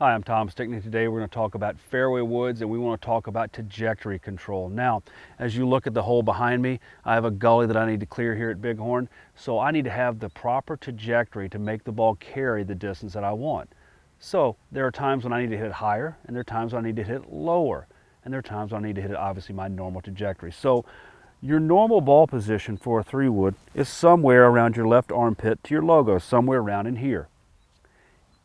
Hi, I'm Tom Stickney. Today we're going to talk about fairway woods and we want to talk about trajectory control. Now, as you look at the hole behind me, I have a gully that I need to clear here at Bighorn. So I need to have the proper trajectory to make the ball carry the distance that I want. So there are times when I need to hit it higher and there are times when I need to hit it lower. And there are times when I need to hit it obviously my normal trajectory. So your normal ball position for a three wood is somewhere around your left armpit to your logo, somewhere around in here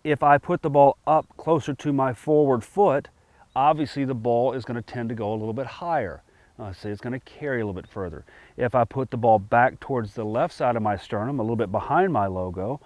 if I put the ball up closer to my forward foot, obviously the ball is going to tend to go a little bit higher. Uh, say it's going to carry a little bit further. If I put the ball back towards the left side of my sternum, a little bit behind my logo,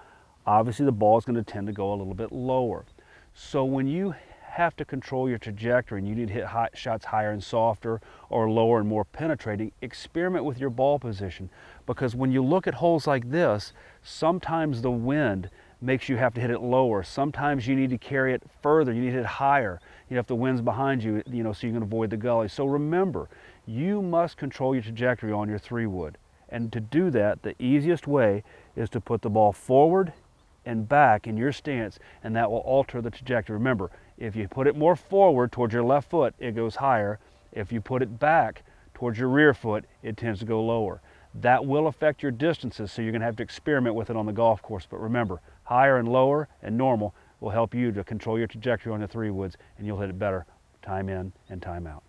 obviously the ball is going to tend to go a little bit lower. So when you have to control your trajectory and you need to hit high, shots higher and softer or lower and more penetrating, experiment with your ball position because when you look at holes like this, sometimes the wind makes you have to hit it lower. Sometimes you need to carry it further. You need to hit it higher. You if the wind's behind you, you know, so you can avoid the gully. So remember, you must control your trajectory on your three wood. And to do that, the easiest way is to put the ball forward and back in your stance, and that will alter the trajectory. Remember, if you put it more forward towards your left foot, it goes higher. If you put it back towards your rear foot, it tends to go lower. That will affect your distances, so you're going to have to experiment with it on the golf course. But remember, higher and lower and normal will help you to control your trajectory on the three woods, and you'll hit it better time in and time out.